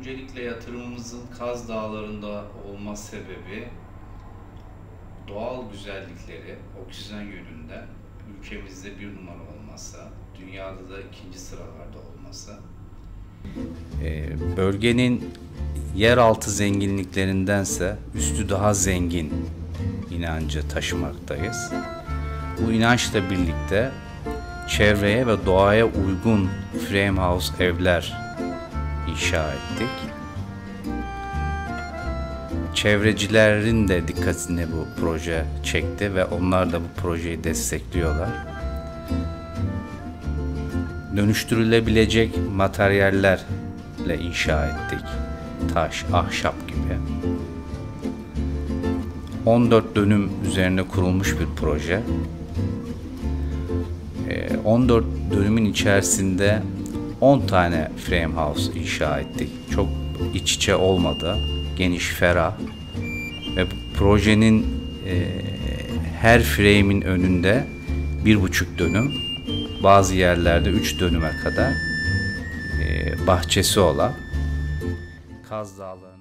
Öncelikle yatırımımızın Kaz Dağları'nda olma sebebi doğal güzellikleri, oksijen yönünden ülkemizde bir numara olması, dünyada da ikinci sıralarda olması. Ee, bölgenin yeraltı zenginliklerindense üstü daha zengin inancı taşımaktayız. Bu inançla birlikte çevreye ve doğaya uygun frame house evler inşa ettik. Çevrecilerin de dikkatini bu proje çekti ve onlar da bu projeyi destekliyorlar. Dönüştürülebilecek materyallerle inşa ettik. Taş, ahşap gibi. 14 dönüm üzerine kurulmuş bir proje. 14 dönümün içerisinde 10 tane frame house inşa ettik. Çok iç içe olmadı. Geniş, ferah. Ve projenin e, her frame'in önünde bir buçuk dönüm, bazı yerlerde üç dönüme kadar e, bahçesi olan Kaz Dağları'nın